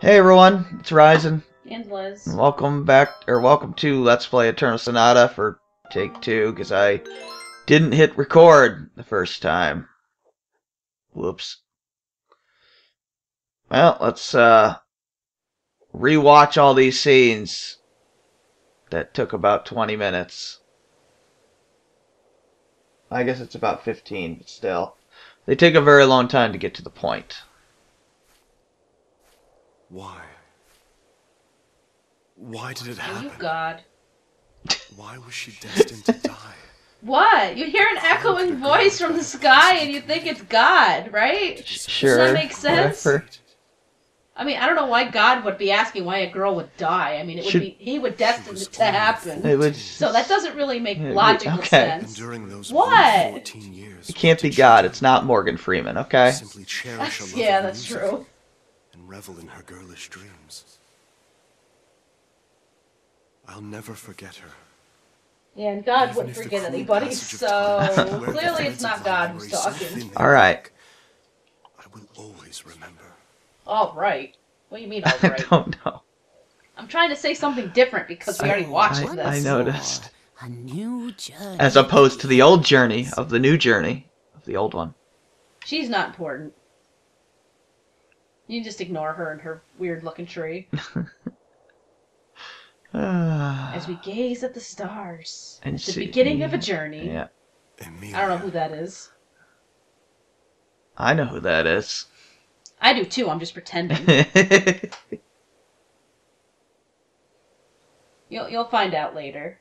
Hey everyone, it's Raizhen. And Liz. Welcome back, or welcome to Let's Play Eternal Sonata for take two, because I didn't hit record the first time. Whoops. Well, let's uh, rewatch all these scenes that took about 20 minutes. I guess it's about 15, but still. They take a very long time to get to the point. Why? Why did it Are you happen? God? Why was she destined to die? What? You hear an echoing voice from the sky and you think it's God, right? Sure. Does that make sense? whatever. I mean, I don't know why God would be asking why a girl would die. I mean, it would Should- be he would destine was it to happen. It would, So that doesn't really make logical okay. Sense. during those What? 14 years, It can't be God. It's not Morgan Freeman, okay? Simply cherish a love yeah, that's music true. And revel in her girlish dreams. I'll never forget her. Yeah, and God Even wouldn't forget anybody, so time where the clearly it's not God who's talking. All right. I will always remember. All right. What do you mean, all I don't know. I'm trying to say something different because we already watched I, this. I noticed. A new journey. As opposed to the old journey of the new journey of the old one. She's not important. You just ignore her and her weird looking tree ah. as we gaze at the stars. And It's the see- beginning of a journey. yeah, Emilia. I don't know who that is. I know who that is. I do too, I'm just pretending. you'll you'll find out later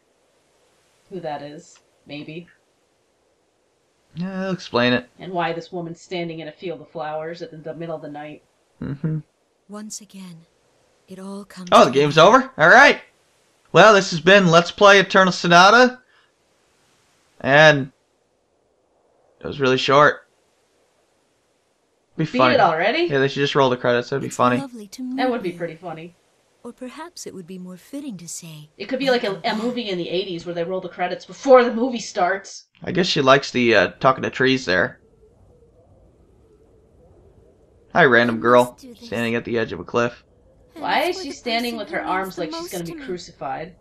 who that is, maybe. yeah, I'll explain it. And why this woman's standing in a field of flowers at the, the middle of the night. Hmm Once again, it all comes. Oh, the game's over? Alright. Well, this has been Let's Play Eternal Sonata. And it was really short. Be Beat funny. it already? Yeah, they should just roll the credits. That'd be It's funny. Lovely to That would be pretty funny. Or perhaps it would be more fitting to say. It could be like a, a movie in the 80s where they roll the credits before the movie starts. I guess she likes the uh, talking to trees there. Hi, random girl, standing at the edge of a cliff. Why is she standing with her arms like she's gonna be me? Probably crucified?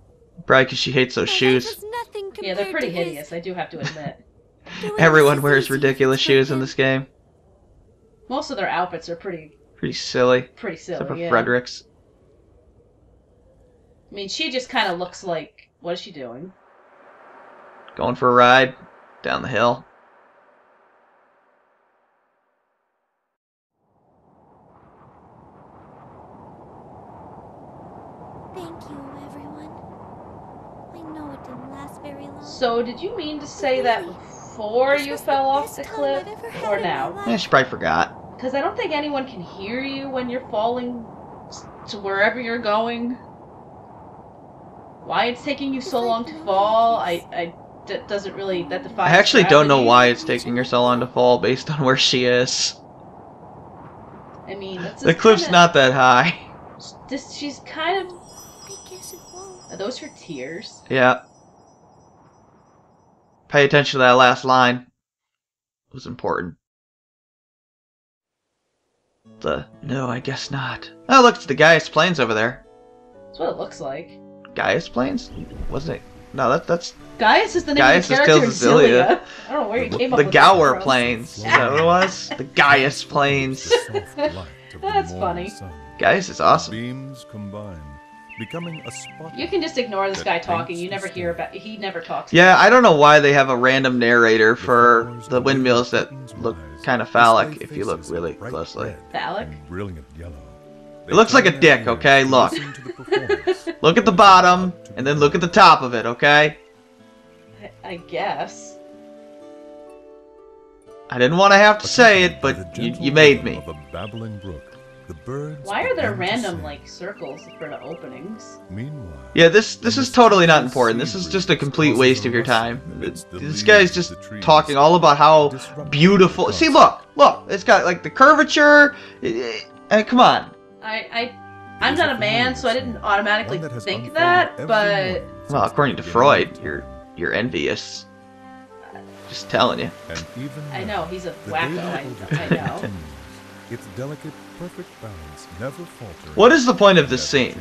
because she hates those shoes. Yeah, they're pretty hideous, I do have to admit. Everyone wears ridiculous shoes in this game. Most of their outfits are pretty Pretty silly. pretty silly. Except for yeah. Fredericks. I mean, she just kind of looks like what is she doing? Going for a ride down the hill. Thank you, everyone. I know it didn't last very long. So, did you mean to say that before This you was the fell off the cliff, I've ever had or now? life. She probably forgot. Because I don't think anyone can hear you when you're falling to wherever you're going. Why it's taking you so long to fall, I. I that doesn't really that defies. I actually don't know why it's taking her so long to fall based on where she is. I mean, it's The cliff's kinda, not that high. This she's kind of. I guess it won't. Are those her tears? Yeah. Pay attention to that last line. It was important. The no, I guess not. Oh, look, it's the Gaius planes over there. That's what it looks like. Gaius planes? Wasn't it? No, that that's Gaius is the name Gaius of the character Tales of Xillia. Xillia. I don't know where you came up the with that Gower from. planes. Is that what it was? The Gaius planes. That's funny. Gaius is awesome. Beams combine, becoming a spot. You can just ignore this guy talking. You never hear about. He never talks. Yeah, I don't know why they have a random narrator for the windmills that look kind of phallic if you look really closely. Phallic? Brilliant yellow. It looks like a dick, okay? Look. Look at the bottom, and then look at the top of it, okay? I, I guess. I didn't want to have to say it, but you, you made me. Of a babbling brook, the birds Why are there random like circles for the openings? Meanwhile, Yeah, this this is totally not important. This is just a complete waste of your time. This guy's just talking all about how beautiful. See, look, look. It's got like the curvature. eh, come on. I I I'm not a man, so I didn't automatically that think that. But Well, according to Freud, you're you're envious. Just telling you. I know he's a wacko. I, I know. Continues. its delicate, perfect balance never falters. What is the point of this scene?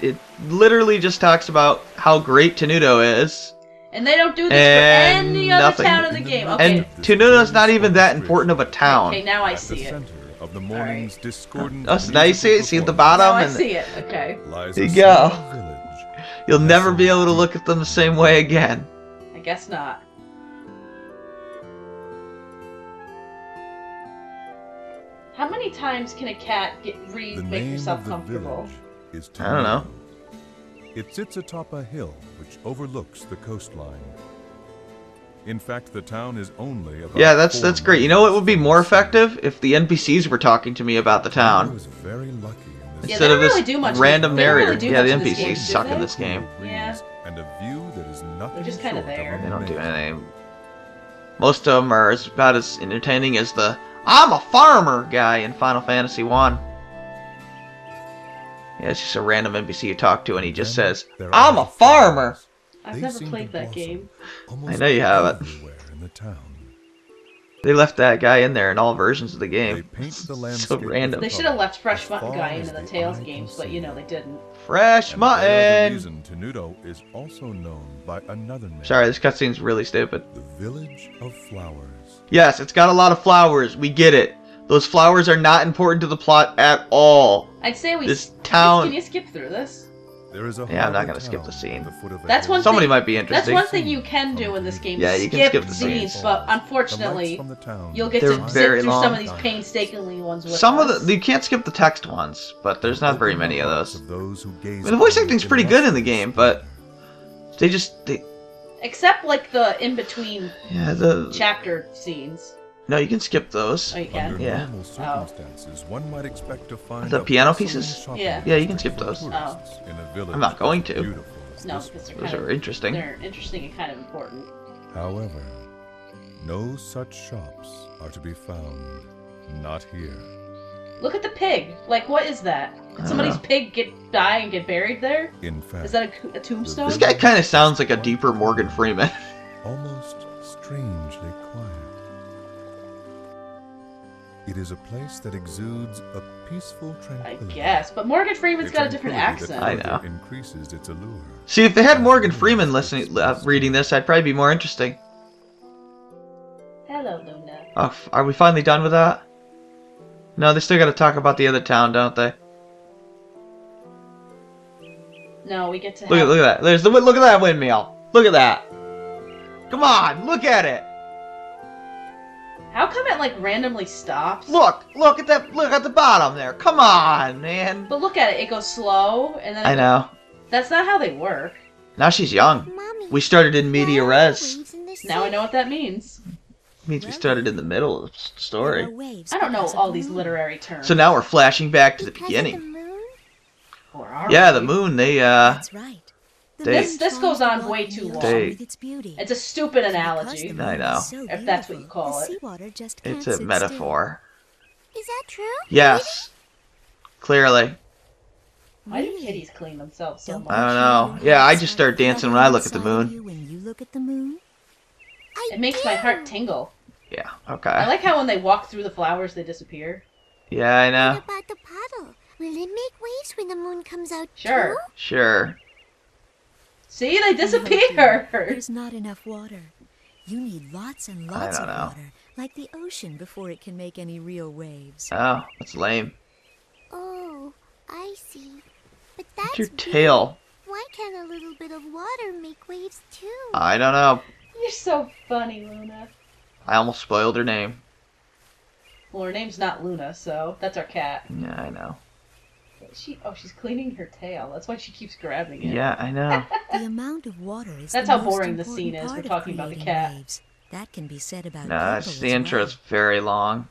It literally just talks about how great Tenuto is, And they don't do this And for any other town in the game. Okay. and Tenuto's not even that important of a town. Okay, now I At the see it. center of the morning's discordant That's nice. See, musical see at the bottom, Now I see it. Okay. lies There a you go. you'll never be able to look at them the same way again. I guess not. How many times can a cat get read The make name yourself of the comfortable? village is I don't know. Tenuto. It sits atop a hill which overlooks the coastline. In fact, the town is only about Yeah, that's that's great. You know what would be more from the sea. effective if the NPCs were talking to me about the I town was very lucky in this Yeah, instead they of don't this really do much- random they don't really narrator. do yeah, the much in this NPCs game, suck in this game. Yeah. breeze And a view that is nothing just kinda there. They don't do anything. Most of them are as about as entertaining as the "I'm a farmer" guy in Final Fantasy One. Yeah, it's just a random NPC you talk to, and he just says, "I'm a farmer." I've never played that game. I know you haven't. They left that guy in there in all versions of the They game. paint the so random. They should have left Fresh As Mutton Guy as into the the Tales games, but you know they didn't. Fresh And there's a mutton. reason Tenuto is also known by another name. Sorry, this cutscene's really stupid. The Village of Flowers. Yes, it's got a lot of flowers. We get it. Those flowers are not important to the plot at all. I'd say we. This town- Can you skip through this? There is a Yeah, I'm not gonna skip the scene. the foot of a That's hill. one Somebody thing- might be interested. That's one thing you can do in this game. Yeah, you can skip the scenes, scenes. but unfortunately, from the you'll get They're to very sit through some of these painstakingly ones with Some of the you can't skip the text ones, but there's not very many of hearts those. those who gaze mean, the voice acting's pretty good in the game, but- They just they Except like the in between yeah the chapter scenes. No you can skip those. Oh, you can. Under Yeah. normal circumstances, one might expect to find The piano pieces? Yeah. Yeah, you can skip those. tourists in a village I'm not going to. No, because they're. Those kind are of interesting. they're interesting and kind of important. However, no such shops are to be found. Not here. Look at the pig. Like, what is that? I Did somebody's know. pig get die and get buried there? In fact, Is that a, a tombstone? This guy kind of sounds like a deeper Morgan Freeman. almost strangely quiet. It is a place that exudes a peaceful tranquility. I guess, but Morgan Freeman's got a different accent. I know. Increases its allure. See, if they had Morgan Freeman listening, uh, reading this, I'd probably be more interesting. Hello, Luna. Oh, f- are we finally done with that? No, they still got to talk about the other town, don't they? No, we get to Look at have. look at that. There's the look at that windmill. Look at that. Come on, look at it. How come it like randomly stops? Look, look at that. Look at the bottom there. Come on, man. But look at it. It goes slow, and then I it- know. that's not how they work. Now she's young. Mommy. We started in media res. waves in the Now I know what that means. It Means we started in the middle of the s- There are story. waves I don't know all these literary terms. So now we're flashing back to the Because beginning. the moon? Or are Yeah, the moon. They uh, That's right. The They- This- this goes on way too long. They- with its beauty. It's a stupid analogy. I know. so If that's what you call it. seawater just can't it's sit a still. metaphor. Is that true? Yes. Clearly. Why do kitties clean themselves so much? I don't know. Yeah, I just start start dancing when I look at the thumping moon. inside you When you look at the moon, It makes my heart tingle. Yeah. Okay. I like how when they walk through the flowers, they disappear. Yeah, I What know. about the puddle? Will it make waves when the moon comes out Sure. too? Sure. See, they disappear. There's not enough water. You need lots and lots of know. water, like the ocean, before it can make any real waves. Oh, that's lame. Oh, I see. But that's What's your weird. tail? Why can't a little bit of water make waves too? I don't know. You're so funny, Luna. I almost spoiled her name. Well, her name's not Luna, so that's our cat. Yeah, I know. She oh, she's cleaning her tail. That's why she keeps grabbing it. Yeah, I know. The amount of water is That's how boring the scene is. We're talking about the creating cat. Waves. That can be said about No, people it's as the intro's well. very long,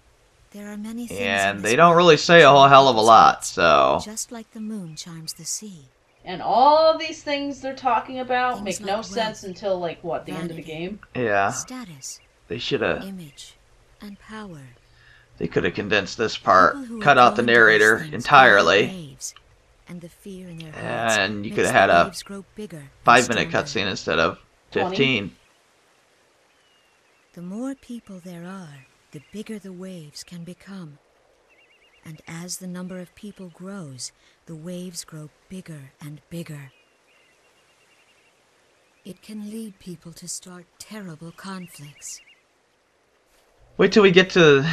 There are many things and they don't really say a whole hell of a lot. So Just like the moon charms the sea. And all of these things they're talking about Things make no like sense until like what the end of the game. yeah, Status, they should have. image, and power. They could have condensed this part, People who are cut out the drawn to these narrator entirely, waves, and the fear in their and you could have had a waves grow bigger and five-minute stronger. cutscene instead of 20. fifteen. The more people there are, the bigger the waves can become. And as the number of people grows, the waves grow bigger and bigger. It can lead people to start terrible conflicts. Wait till we get to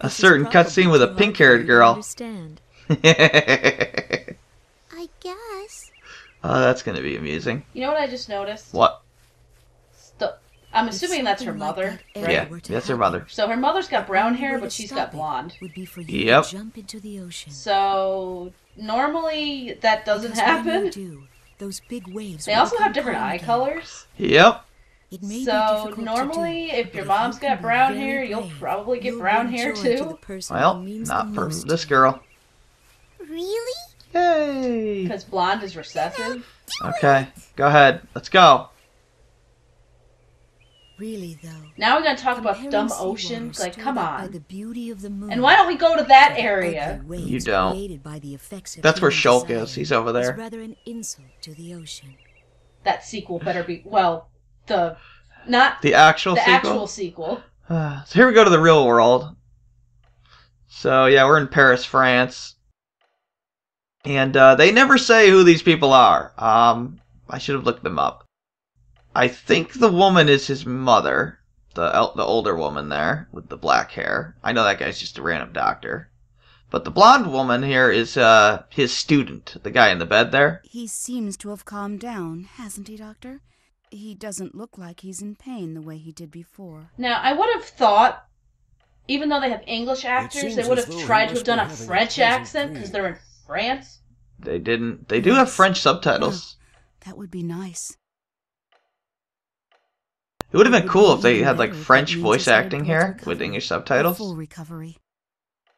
a certain probably cutscene with a pink haired girl. Understand. I guess. oh, that's gonna be amusing. You know what I just noticed? What? St- I'm assuming that's her something like mother, that right? Yeah, that's her mother. So her mother's got brown hair, but she's got blonde. Would be for you Yep. to jump into the ocean. So normally that doesn't Because you happen. do, those big waves They also have different eye again. colors. Yep. It may be So difficult to normally, do, if your you mom's can got brown very hair, you'll probably get you'll brown hair joy to too. Well, not for most this girl. Really? Yay! Because blonde is recessive. Okay, go ahead. Let's go. Really though. Now we're gonna talk about comparing dumb seawater ocean. Like, come up by on. the beauty of the moon And why don't we go to that area? You don't. by the effects of That's where human Shulk is. He's over is there. rather an insult to the ocean. That sequel better be well, the not The actual the sequel. actual sequel. so here we go to the real world. So yeah, we're in Paris, France, and uh, they never say who these people are. Um, I should have looked them up. I think the woman is his mother, the el- the older woman there with the black hair. I know that guy's just a random doctor, but the blonde woman here is uh, his student, the guy in the bed there. He seems to have calmed down, hasn't he, Doctor? He doesn't look like he's in pain the way he did before. Now I would have thought, even though they have English actors, they would have tried to have done a having a French accent because they're in France. They didn't. They do have French subtitles. Oh, that would be nice. It would have been cool if they had like French voice acting here with English subtitles. full recovery.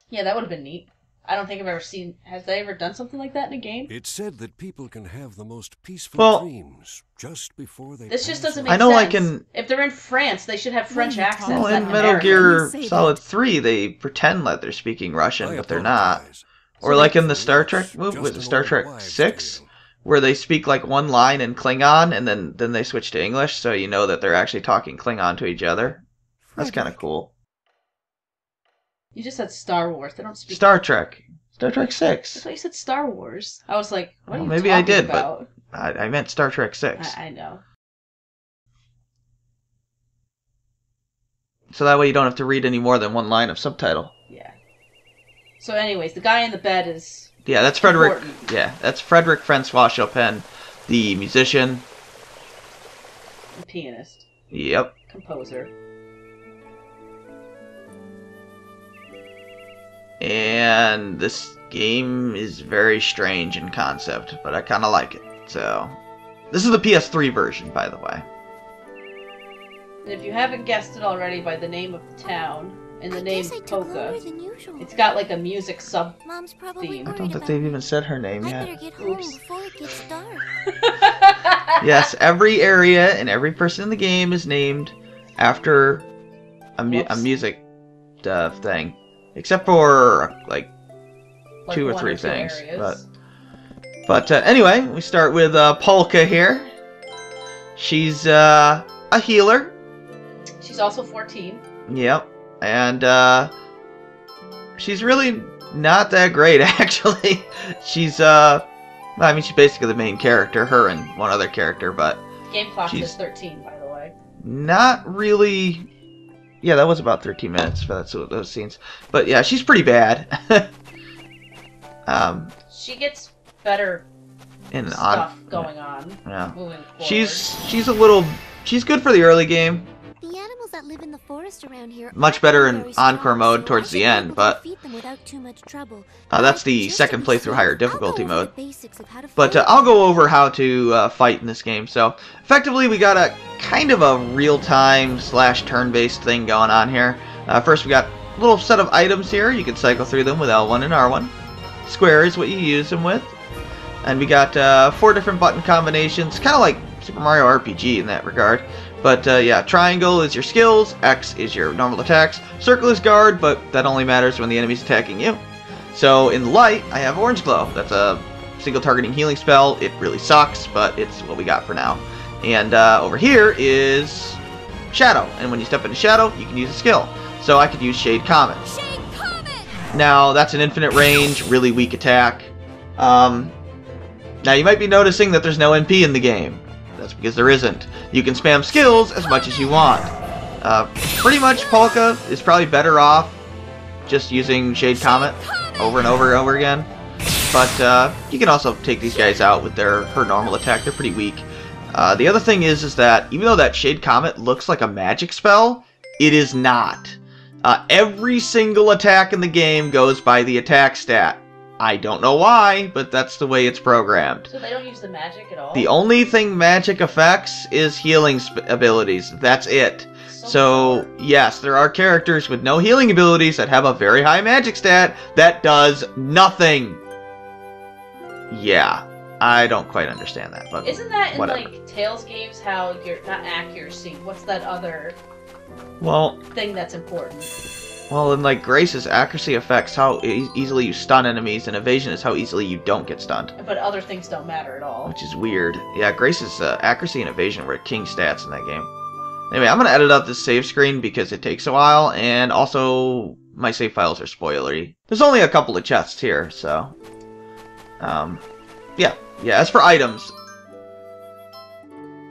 Yeah, that would have been neat. I don't think I've ever seen. Has they ever done something like that in a game? It's said that people can have the most peaceful Well- dreams just before they. This just doesn't make sense. I know, sense. like, in- if they're in France, they should have French accents. Well, in? Metal American. Gear When you say Solid that- 3, they pretend like they're speaking Russian, but they're not. Or like in the Star Trek movie, just was it Star Trek wives' 6? Where they speak like one line in Klingon and then, then they switch to English, so you know that they're actually talking Klingon to each other. That's kind of cool. You just said Star Wars. They don't speak. Star Trek. Star Trek I 6. thought you said Star Wars. I was like, what are you talking about? Maybe I talking did, but- I, I meant Star Trek 6. I, I know. So that way you don't have to read any more than one line of subtitle. Yeah. So, anyways, the guy in the bed is Yeah, that's Frederick. Important. Yeah, that's Frederick Francois Chopin, the musician. the pianist, Yep. composer. And this game is very strange in concept, but I kind of like it. So, this is the PS3 version, by the way. And if you haven't guessed it already by the name of the town and the I name guess I took Polka, longer than usual. it's got like a music sub. Mom's probably theme. I I don't think they've me. even said her name I yet. better get home Oops. before it gets dark. yes, every area and every person in the game is named after a, mu- a music uh, thing, except for like Like two or three two things. areas. But but uh, anyway, we start with uh, Polka here. She's uh, a healer. She's also 14. Yep, and uh, she's really not that great actually. she's uh, I mean she's basically the main character, her and one other character, but Game clock says 13, by the way. not really. Yeah, that was about 13 minutes for that, so those scenes. But yeah, she's pretty bad. um, She gets better in stuff on, going on yeah, she's she's a little she's good for the early game. That live in the forest around here Much better in Encore mode towards the end, but- defeat them without too much trouble. Uh, that's the second playthrough higher difficulty mode. the basics of how to But uh, I'll go over how to uh, fight in this game. So effectively, we got a kind of a real-time slash turn-based thing going on here. Uh, first, we got a little set of items here. You can cycle through them with L1 and R1. Square is what you use them with. And we got uh, four different button combinations, kind of like Super Mario RPG in that regard. But uh, yeah, triangle is your skills, X is your normal attacks, circle is guard, but that only matters when the enemy's attacking you. So in light, I have Orange Glow. That's a single targeting healing spell. It really sucks, but it's what we got for now. And uh, over here is Shadow. And when you step into Shadow, you can use a skill. So I could use Shade Comet. Shade Comet! Now, that's an infinite range, really weak attack. Um, now, you might be noticing that there's no MP in the game. That's because there isn't. You can spam skills as much as you want. Uh, pretty much, Polka is probably better off just using Shade Comet over and over and over again. But uh, you can also take these guys out with their her normal attack. They're pretty weak. Uh, the other thing is, is that even though that Shade Comet looks like a magic spell, it is not. Uh, every single attack in the game goes by the attack stat. I don't know why, but that's the way it's programmed. So they don't use the magic at all? The only thing magic affects is healing abilities. That's it. So, So, yes, there are characters with no healing abilities that have a very high magic stat that does nothing. Yeah, I don't quite understand that, but Isn't that in whatever. like Tales games how you're not accuracy? What's that other well, thing that's important? Well, and like Grace's accuracy affects how e- easily you stun enemies, and evasion is how easily you don't get stunned, But other things don't matter at all. which is weird. Yeah, Grace's uh, accuracy and evasion were king stats in that game. Anyway, I'm gonna edit out this save screen because it takes a while, and also my save files are spoilery. There's only a couple of chests here, so um, yeah, yeah. As for items,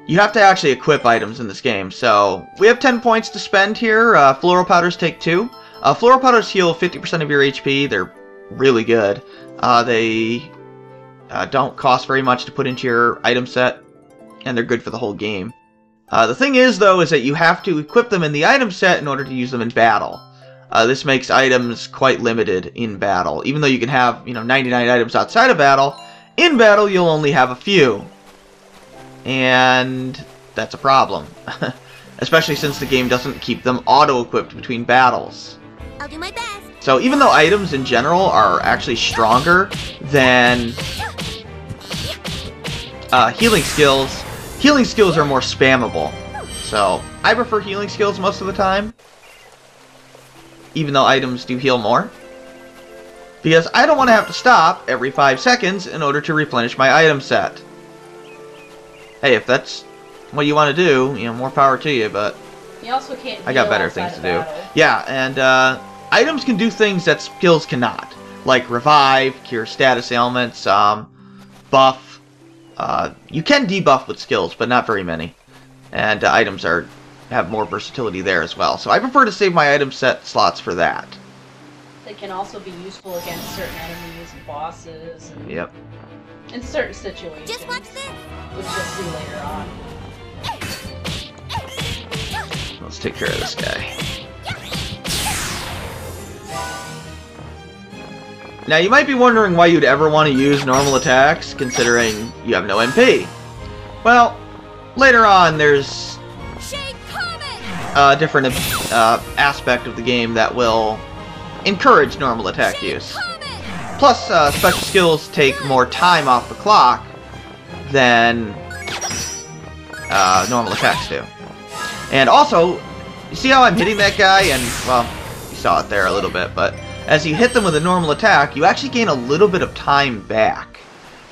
you have to actually equip items in this game. So we have 10 points to spend here. Uh, floral powders take two. Uh, floral powders heal 50% of your HP. They're really good. Uh, they uh, don't cost very much to put into your item set, and they're good for the whole game. Uh, the thing is, though, is that you have to equip them in the item set in order to use them in battle. Uh, this makes items quite limited in battle. Even though you can have, you know, 99 items outside of battle, in battle you'll only have a few. And that's a problem. Especially since the game doesn't keep them auto-equipped between battles. I'll do my best. So even though items in general are actually stronger than uh, healing skills, healing skills are more spammable. So I prefer healing skills most of the time, even though items do heal more. Because I don't want to have to stop every 5 seconds in order to replenish my item set. Hey, if that's what you want to do, you know, more power to you, but You also can't. I got better things to do. battle. Yeah, and uh, items can do things that skills cannot, like revive, cure status ailments, um, buff. Uh, you can debuff with skills, but not very many. And uh, items are have more versatility there as well. So I prefer to save my item set slots for that. They can also be useful against certain enemies and bosses and Yep. in certain situations. Just watch this. Which you'll see later on. Let's take care of this guy. Now you might be wondering why you'd ever want to use normal attacks, considering you have no MP. Well, later on there's a different uh, aspect of the game that will encourage normal attack use. Plus, uh, special skills take more time off the clock than uh, normal attacks do. And also, you see how I'm hitting that guy? And, well, you saw it there a little bit, but as you hit them with a normal attack, you actually gain a little bit of time back.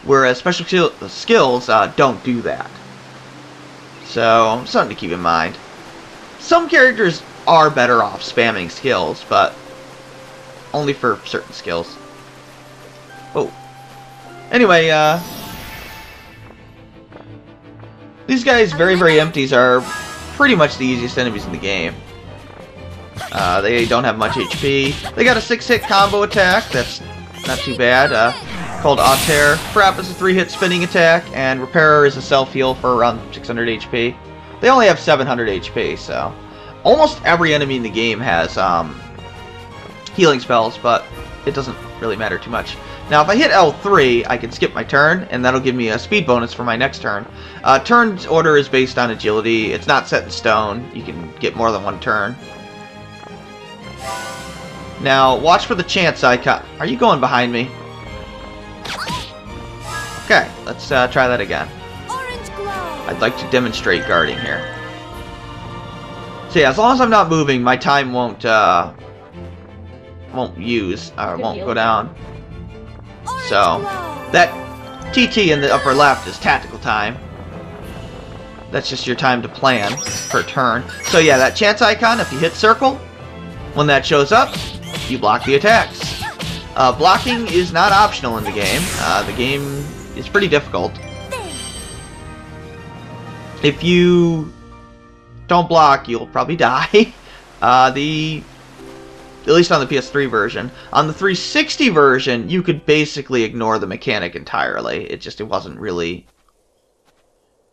Whereas special skill- skills uh, don't do that. So, something to keep in mind. Some characters are better off spamming skills, but only for certain skills. Oh. Anyway, uh... These guys, very, very empties, are pretty much the easiest enemies in the game. Uh, they don't have much HP. They got a 6-hit combo attack, that's not too bad, uh, called Altair. Frap is a 3-hit spinning attack, and Repairer is a self-heal for around 600 HP. They only have 700 HP, so... Almost every enemy in the game has, um, healing spells, but it doesn't really matter too much. Now, if I hit L3, I can skip my turn, and that'll give me a speed bonus for my next turn. Uh, turn's order is based on agility. It's not set in stone. You can get more than one turn. Now, watch for the chance icon. Are you going behind me? Okay, let's uh, try that again. I'd like to demonstrate guarding here. So yeah, as long as I'm not moving, my time won't, uh, won't use, or won't go down. So. That TT in the upper left is tactical time. That's just your time to plan per turn. So yeah, that chance icon, if you hit circle, when that shows up, you block the attacks. Uh, blocking is not optional in the game. Uh, the game is pretty difficult. If you don't block, you'll probably die. Uh, the at least on the PS3 version. On the 360 version, you could basically ignore the mechanic entirely. It just it wasn't really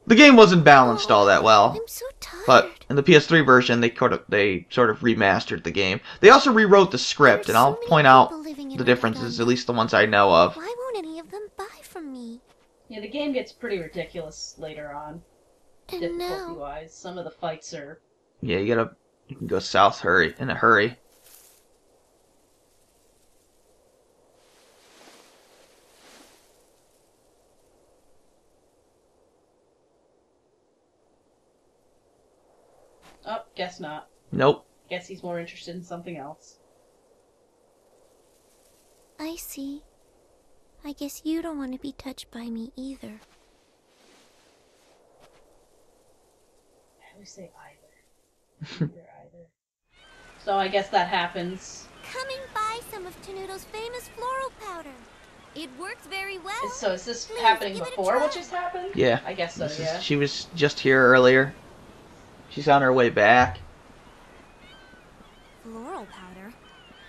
the game wasn't balanced all that well. I'm so tired. But in the PS3 version, they sort of they sort of remastered the game. They also rewrote the script, There's and I'll point out people living in the differences, at least the ones I know of. Why won't any of them buy from me? Yeah, the game gets pretty ridiculous later on, And difficulty now, wise. Some of the fights are. Yeah, you gotta you can go south hurry in a hurry. Oh, guess not. Nope. Guess he's more interested in something else. I see. I guess you don't want to be touched by me either. I always say either. either, either. So I guess that happens. Come and buy some of Tenuto's famous floral powder. It works very well. So is this Please, happening give it a before what just happened? Yeah. I guess so, This is- yeah. she was just here earlier. She's on her way back. Floral powder?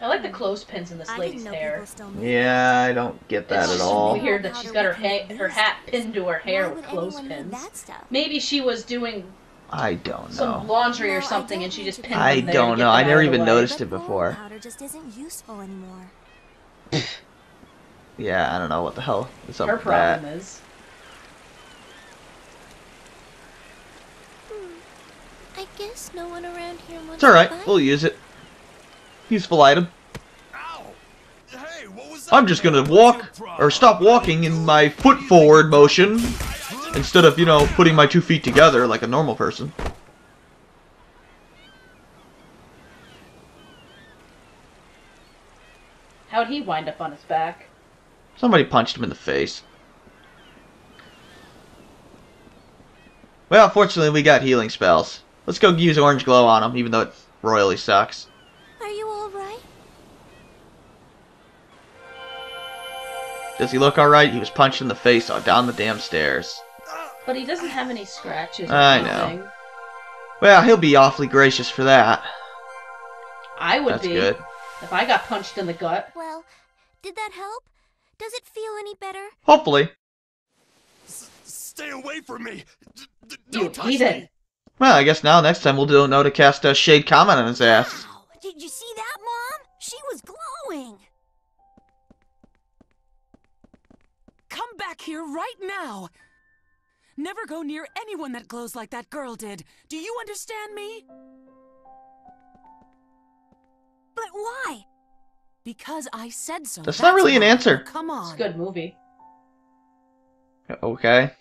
I like the hmm. clothespins in this I lady's hair. people still made Yeah, I don't get that it's at just all. weird that she's got her ha- her hat pinned to her hair with would anyone need clothespins. that stuff? Maybe she was doing I don't some know. laundry or something don't and she just to pinned do I them there don't to get know. I never out of the even way. noticed But it floral before. powder just isn't useful anymore. Yeah, I don't know what the hell is up Her with problem is. I guess no one around here wants It's alright. to buy We'll use it. Useful item. Hey, what was that? I'm just gonna walk or stop walking in my foot forward motion instead of, you know, putting my two feet together like a normal person. How'd he wind up on his back? Somebody punched him in the face. Well, fortunately, we got healing spells. Let's go use Orange Glow on him, even though it royally sucks. Are you alright? Does he look alright? He was punched in the face uh, down the damn stairs. But he doesn't have any scratches or I know. Well, he'll be awfully gracious for that. I would That's be good. if I got punched in the gut. Well, did that help? Does it feel any better? Hopefully. Stay away from me! D- d- You don't touch heathen. me! Well, I guess now next time we'll do know to cast a Shade Comet on his ass. Wow! Did you see that, Mom? She was glowing! Come back here right now! Never go near anyone that glows like that girl did. Do you understand me? But why? Because I said so. That's not really an answer. Come on. It's a good movie. Okay.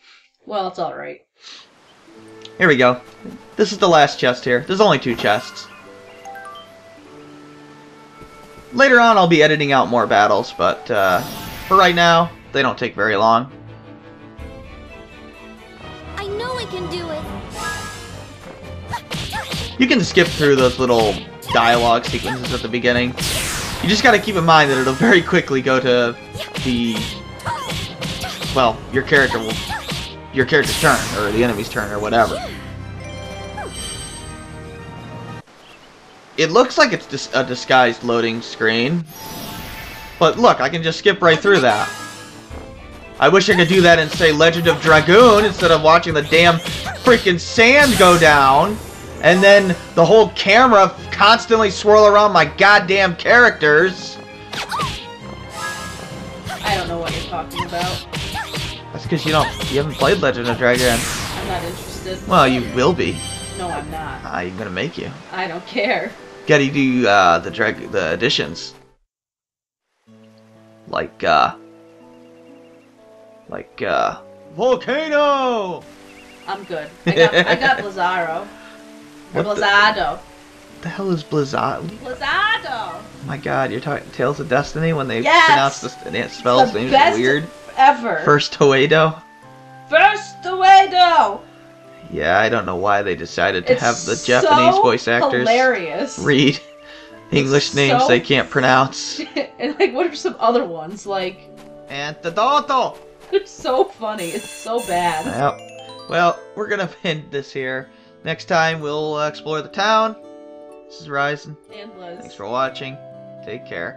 Well, it's alright. Here we go. This is the last chest here. There's only two chests. Later on, I'll be editing out more battles, but uh, for right now, they don't take very long. I know I can do it! You can skip through those little dialogue sequences at the beginning. You just gotta keep in mind that it'll very quickly go to the... Well, your character will... Your character's turn, or the enemy's turn, or whatever. It looks like it's dis a disguised loading screen. But look, I can just skip right through that. I wish I could do that in, say, Legend of Dragoon instead of watching the damn freaking sand go down. And then the whole camera constantly swirl around my goddamn characters. I don't know what you're talking about. That's because you don't, you haven't played Legend of Dragoon. I'm not interested. Well, you will be. No, I'm not. I'm gonna make you. I don't care. Gotta do uh, the drag the additions. Like uh, like uh, volcano. I'm good. I got, I got Blizzaro. Or What the- Blizzado. The hell is Blizzard? Blizzado! Oh my God, you're talking Tales of Destiny when they Yes! pronounce the, the spells the names best weird. Ever. First Toedo. First Toedo! Yeah, I don't know why they decided to It's have the Japanese so voice actors hilarious. read. English names So- they can't pronounce. and like, what are some other ones? Like, Antidoto! it's so funny. It's so bad. Yep. Well, we're gonna end this here. Next time we'll uh, explore the town. This is Raizhen. And Liz. Thanks for watching. Take care.